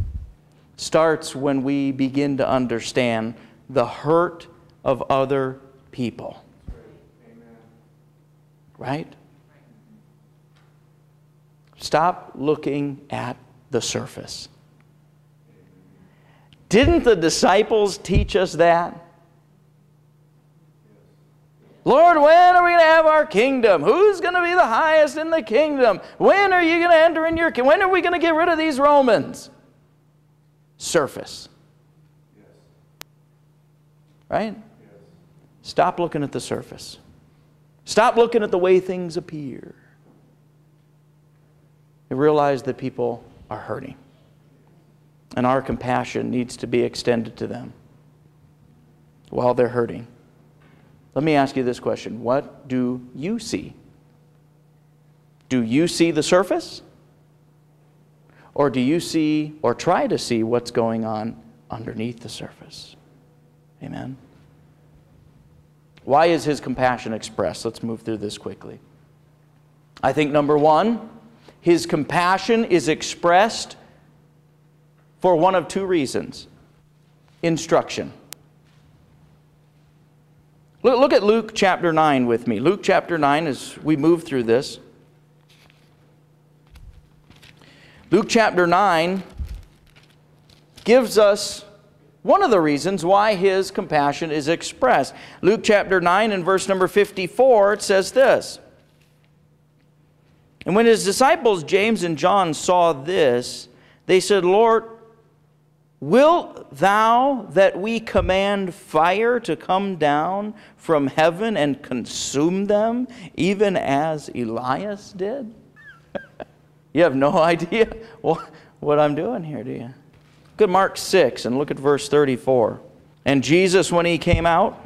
starts when we begin to understand the hurt of other people. Right? Stop looking at the surface. Didn't the disciples teach us that? Lord, when are we going to have our kingdom? Who's going to be the highest in the kingdom? When are you going to enter in your kingdom? When are we going to get rid of these Romans? Surface. Right? Stop looking at the surface. Stop looking at the way things appear. And realize that people are hurting. And our compassion needs to be extended to them while they're hurting. Let me ask you this question What do you see? Do you see the surface? Or do you see or try to see what's going on underneath the surface? Amen. Why is his compassion expressed? Let's move through this quickly. I think number one, his compassion is expressed for one of two reasons instruction. Look, at Luke chapter 9 with me. Luke chapter 9, as we move through this. Luke chapter 9 gives us one of the reasons why his compassion is expressed. Luke chapter 9 and verse number 54, it says this. And when his disciples, James and John, saw this, they said, Lord, Wilt thou that we command fire to come down from heaven and consume them, even as Elias did? you have no idea what I'm doing here, do you? At Mark 6 and look at verse 34. And Jesus, when he came out,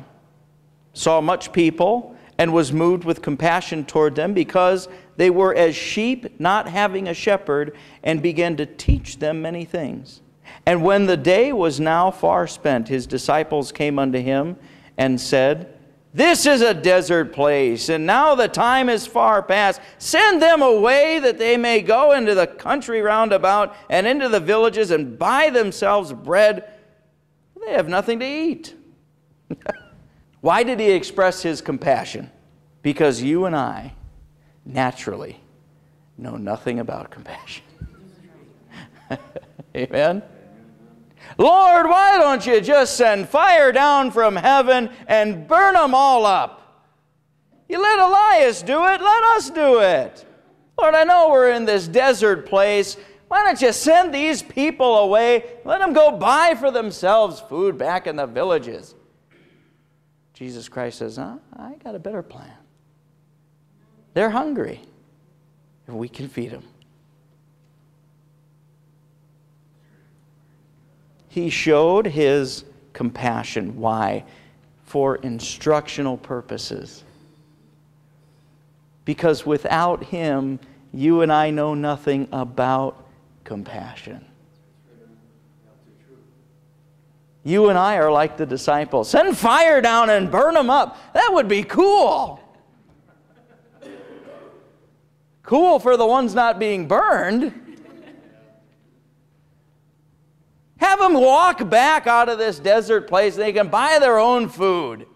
saw much people and was moved with compassion toward them because they were as sheep not having a shepherd and began to teach them many things. And when the day was now far spent, his disciples came unto him and said, This is a desert place, and now the time is far past. Send them away that they may go into the country round about and into the villages and buy themselves bread. They have nothing to eat. Why did he express his compassion? Because you and I naturally know nothing about compassion. Amen? Lord, why don't you just send fire down from heaven and burn them all up? You let Elias do it, let us do it. Lord, I know we're in this desert place. Why don't you send these people away? Let them go buy for themselves food back in the villages. Jesus Christ says, huh? I got a better plan. They're hungry, and we can feed them. He showed his compassion. Why? For instructional purposes. Because without him, you and I know nothing about compassion. You and I are like the disciples. Send fire down and burn them up. That would be cool. Cool for the ones not being burned. Have them walk back out of this desert place. They can buy their own food.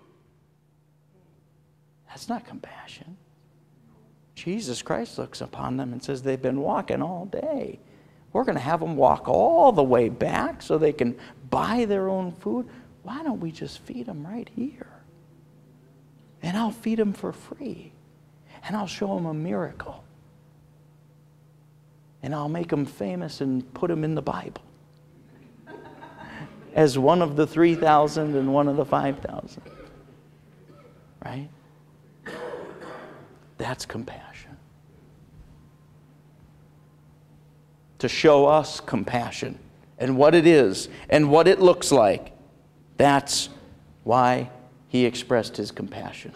That's not compassion. Jesus Christ looks upon them and says, They've been walking all day. We're going to have them walk all the way back so they can buy their own food. Why don't we just feed them right here? And I'll feed them for free. And I'll show them a miracle. And I'll make them famous and put them in the Bible as one of the 3,000 and one of the 5,000. Right? That's compassion. to show us compassion and what it is and what it looks like. That's why he expressed his compassion.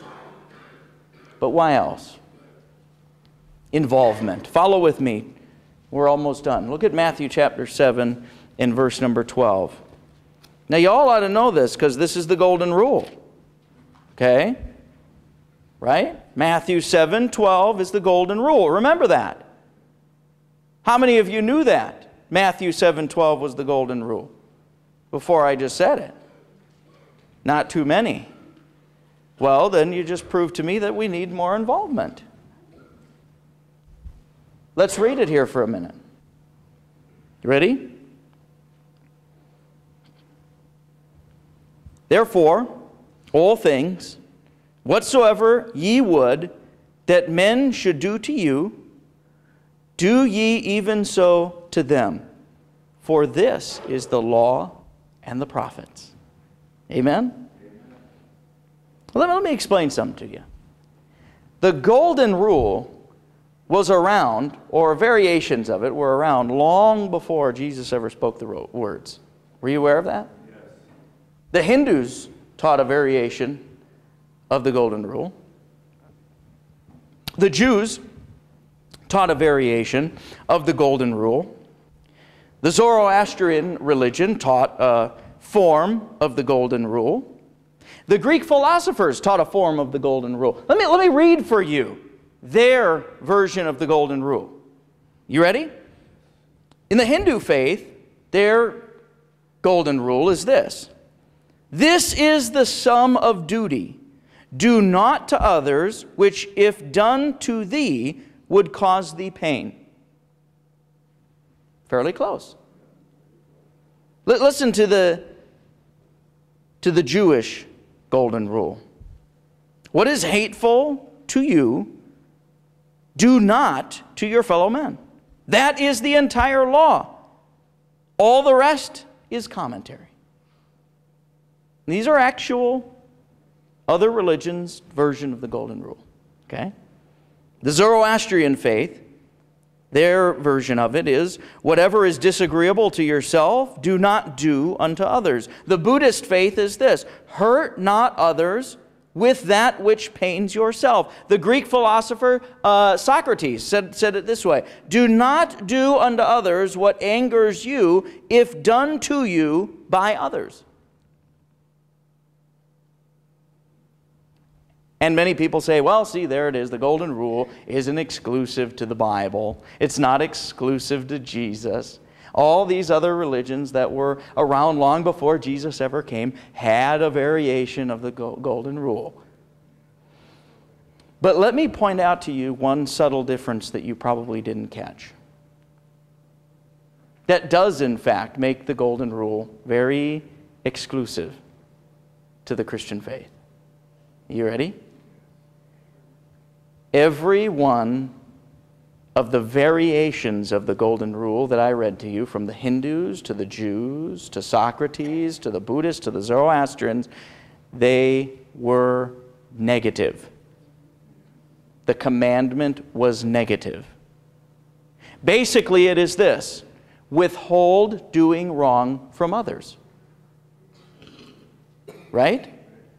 But why else? Involvement. Follow with me. We're almost done. Look at Matthew chapter 7 in verse number 12. Now, you all ought to know this because this is the golden rule. Okay? Right? Matthew 7 12 is the golden rule. Remember that. How many of you knew that? Matthew 7:12 was the golden rule. Before I just said it. Not too many. Well, then you just proved to me that we need more involvement. Let's read it here for a minute. You ready? Therefore, all things, whatsoever ye would that men should do to you, do ye even so to them, for this is the law and the prophets. Amen? Let me, let me explain something to you. The golden rule was around, or variations of it were around, long before Jesus ever spoke the words. Were you aware of that? Yes. The Hindus taught a variation of the golden rule. The Jews taught a variation of the Golden Rule. The Zoroastrian religion taught a form of the Golden Rule. The Greek philosophers taught a form of the Golden Rule. Let me, let me read for you their version of the Golden Rule. You ready? In the Hindu faith, their Golden Rule is this This is the sum of duty. Do not to others, which if done to thee, would cause thee pain. Fairly close. L- listen to the, to the Jewish golden rule. What is hateful to you, do not to your fellow men. That is the entire law. All the rest is commentary. These are actual other religions' version of the golden rule. Okay? The Zoroastrian faith, their version of it is whatever is disagreeable to yourself, do not do unto others. The Buddhist faith is this hurt not others with that which pains yourself. The Greek philosopher uh, Socrates said, said it this way Do not do unto others what angers you if done to you by others. And many people say, well, see, there it is. The golden rule isn't exclusive to the Bible, it's not exclusive to Jesus. All these other religions that were around long before Jesus ever came had a variation of the golden rule. But let me point out to you one subtle difference that you probably didn't catch. that does, in fact, make the Golden Rule very exclusive to the Christian faith. You ready? Every one of the variations of the Golden Rule that I read to you, from the Hindus to the Jews to Socrates to the Buddhists to the Zoroastrians, they were negative. The commandment was negative. Basically, it is this withhold doing wrong from others. Right?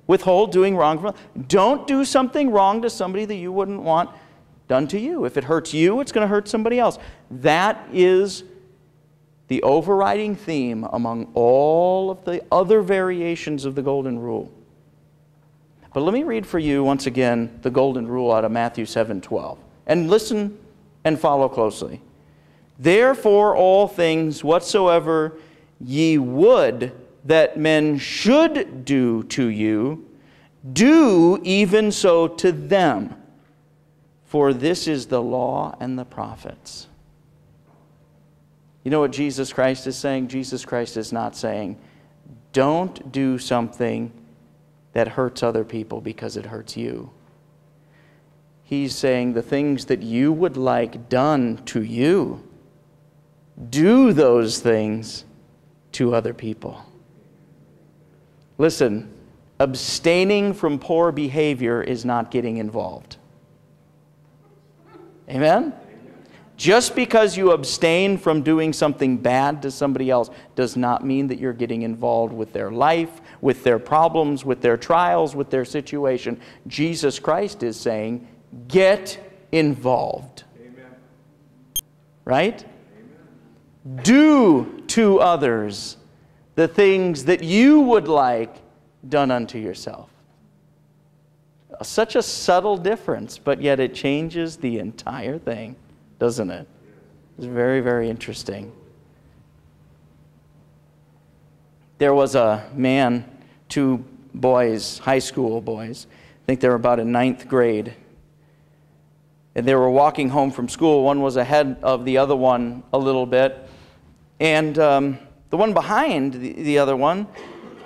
Withhold doing wrong from Don't do something wrong to somebody that you wouldn't want done to you. If it hurts you, it's going to hurt somebody else. That is the overriding theme among all of the other variations of the Golden Rule. But let me read for you once again the Golden Rule out of Matthew 7 12. And listen and follow closely. Therefore, all things whatsoever ye would that men should do to you, do even so to them. For this is the law and the prophets. You know what Jesus Christ is saying? Jesus Christ is not saying, don't do something that hurts other people because it hurts you. He's saying the things that you would like done to you do those things to other people. Listen, abstaining from poor behavior is not getting involved. Amen? Just because you abstain from doing something bad to somebody else does not mean that you're getting involved with their life, with their problems, with their trials, with their situation. Jesus Christ is saying, get involved. Amen. Right? Do to others the things that you would like done unto yourself. Such a subtle difference, but yet it changes the entire thing, doesn't it? It's very, very interesting. There was a man, two boys, high school boys, I think they were about in ninth grade and they were walking home from school. One was ahead of the other one a little bit. And um, the one behind the, the other one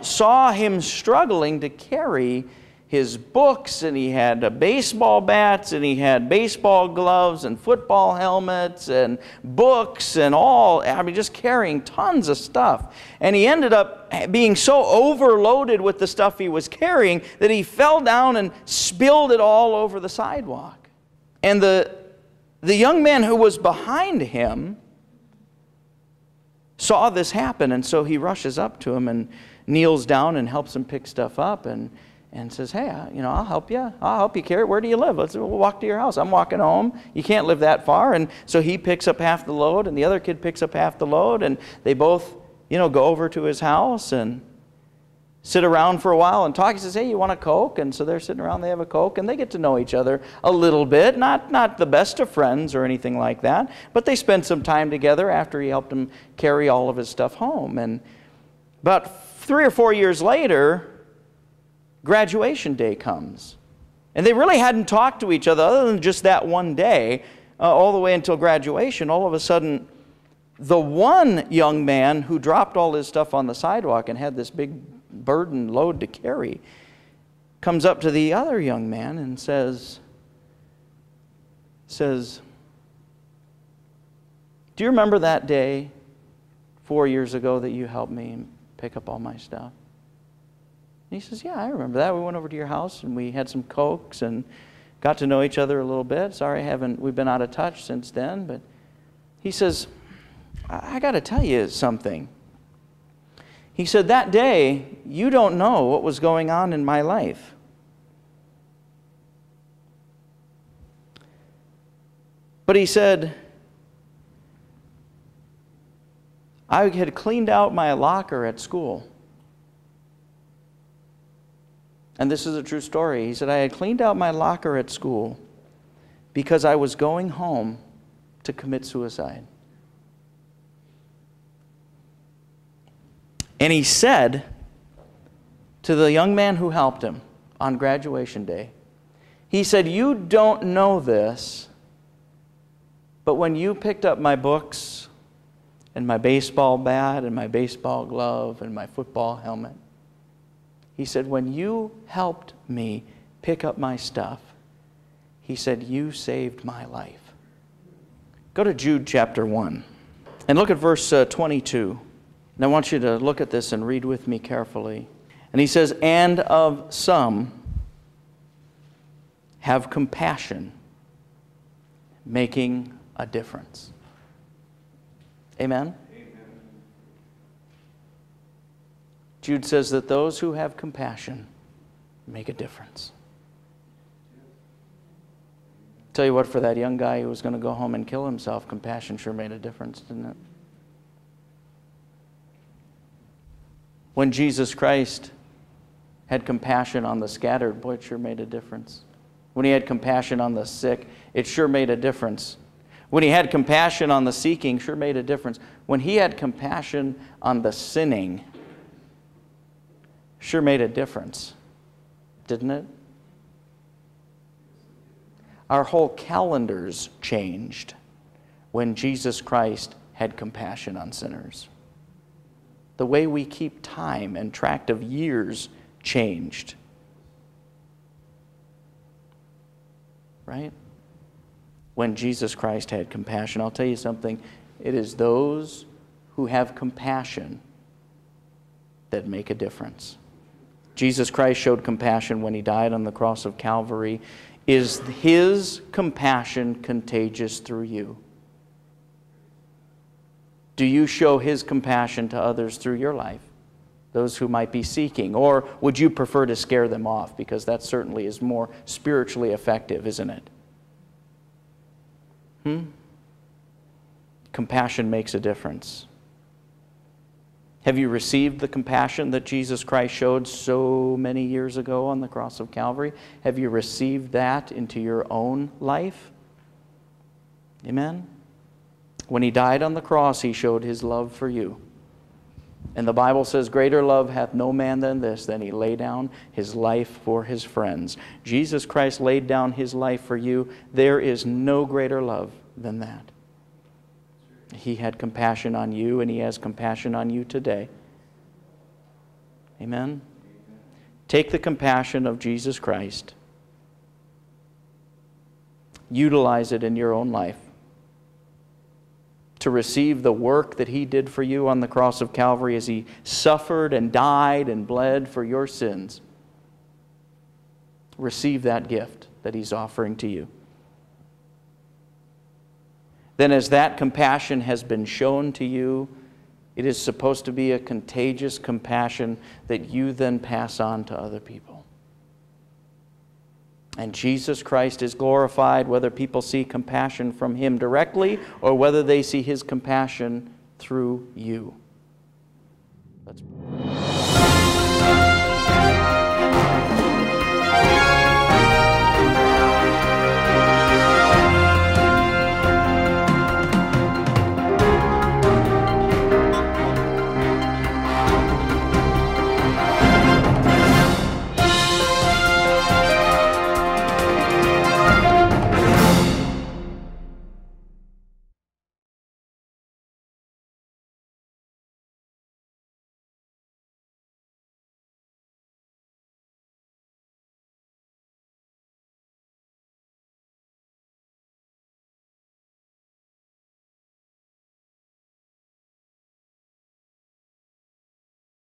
saw him struggling to carry his books, and he had uh, baseball bats, and he had baseball gloves, and football helmets, and books, and all. I mean, just carrying tons of stuff. And he ended up being so overloaded with the stuff he was carrying that he fell down and spilled it all over the sidewalk. And the, the young man who was behind him saw this happen, and so he rushes up to him and kneels down and helps him pick stuff up and, and says, Hey, you know, I'll help you. I'll help you carry it. Where do you live? Let's we'll walk to your house. I'm walking home. You can't live that far. And so he picks up half the load, and the other kid picks up half the load, and they both, you know, go over to his house and sit around for a while and talk. He says, Hey, you want a Coke? And so they're sitting around, they have a Coke, and they get to know each other a little bit. Not, not the best of friends or anything like that, but they spend some time together after he helped him carry all of his stuff home. And about three or four years later, graduation day comes. And they really hadn't talked to each other other than just that one day, uh, all the way until graduation. All of a sudden, the one young man who dropped all his stuff on the sidewalk and had this big burden load to carry, comes up to the other young man and says, says, Do you remember that day four years ago that you helped me pick up all my stuff? And he says, Yeah, I remember that. We went over to your house and we had some cokes and got to know each other a little bit. Sorry, haven't we've been out of touch since then, but he says, I, I got to tell you something. He said, That day, you don't know what was going on in my life. But he said, I had cleaned out my locker at school. And this is a true story. He said, I had cleaned out my locker at school because I was going home to commit suicide. And he said to the young man who helped him on graduation day, he said, You don't know this, but when you picked up my books and my baseball bat and my baseball glove and my football helmet. He said, When you helped me pick up my stuff, he said, You saved my life. Go to Jude chapter 1 and look at verse uh, 22. And I want you to look at this and read with me carefully. And he says, And of some have compassion, making a difference. Amen? Amen? Jude says that those who have compassion make a difference. Tell you what, for that young guy who was going to go home and kill himself, compassion sure made a difference, didn't it? When Jesus Christ had compassion on the scattered, boy, it sure made a difference. When he had compassion on the sick, it sure made a difference. When he had compassion on the seeking, sure made a difference. When he had compassion on the sinning, sure made a difference, didn't it? Our whole calendars changed when Jesus Christ had compassion on sinners. The way we keep time and track of years changed. Right? When Jesus Christ had compassion. I'll tell you something. It is those who have compassion that make a difference. Jesus Christ showed compassion when he died on the cross of Calvary is his compassion contagious through you? Do you show his compassion to others through your life? Those who might be seeking? Or would you prefer to scare them off? Because that certainly is more spiritually effective, isn't it? Hmm? Compassion makes a difference. Have you received the compassion that Jesus Christ showed so many years ago on the cross of Calvary? Have you received that into your own life? Amen? When he died on the cross, he showed his love for you. And the Bible says, Greater love hath no man than this, than he lay down his life for his friends. Jesus Christ laid down his life for you. There is no greater love than that. He had compassion on you, and He has compassion on you today. Amen? Take the compassion of Jesus Christ, utilize it in your own life to receive the work that He did for you on the cross of Calvary as He suffered and died and bled for your sins. Receive that gift that He's offering to you then as that compassion has been shown to you, it is supposed to be a contagious compassion that you then pass on to other people. And Jesus Christ is glorified whether people see compassion from Him directly or whether they see His compassion through you. Let's.